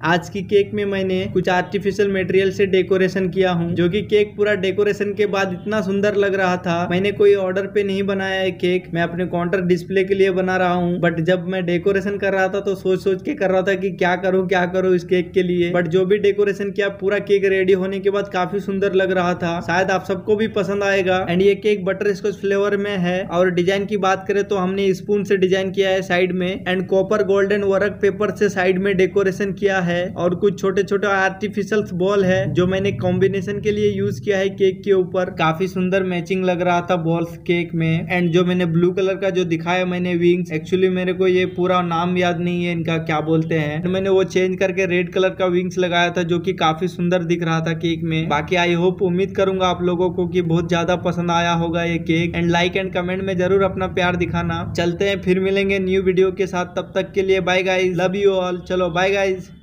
आज की केक में मैंने कुछ आर्टिफिशियल मटेरियल से डेकोरेशन किया हूँ, जो कि केक पूरा डेकोरेशन के बाद इतना सुंदर लग रहा था। मैंने कोई ऑर्डर पे नहीं बनाया है केक मैं अपने काउंटर डिस्प्ले के लिए बना रहा हूँ बट जब मैं डेकोरेशन कर रहा था तो सोच सोच के कर रहा था कि क्या करूँ क्या करूँ इस केक के लिए। बट जो भी डेकोरेशन किया, पूरा केक रेडी होने के बाद काफ़ी सुंदर लग रहा था। शायद आप सबको भी पसंद आएगा। एंड ये केक बटर स्कॉच फ्लेवर में है। और डिज़ाइन की बात करें तो हमने स्पून से डिज़ाइन किया है साइड में। And copper golden work paper से साइड में डेकोरेशन किया है। और कुछ छोटे छोटे आर्टिफिशियल बॉल है, जो मैंने कॉम्बिनेशन के लिए यूज़ किया है केक के ऊपर। काफ़ी सुंदर मैचिंग लग रहा था बॉल्स केक में। एंड जो मैंने ब्लू कलर का जो दिखाया मैंने विंग्स एक्चुअली मेरे को ये पूरा नाम याद नहीं है इनका क्या बोलते हैं। मैंने वो चेंज करके रेड कलर का विंग्स लगाया था, जो की काफ़ी सुंदर दिख रहा था केक में। बाकी आई होप उम्मीद करूँगा आप लोगों को की बहुत ज़्यादा पसंद आया होगा ये cake and like and comment में ज़रूर अपना प्यार दिखाना। चलते हैं, फिर मिलेंगे न्यू वीडियो के साथ। तब तक के लिए bye guys love you all चलो बाय गाइज़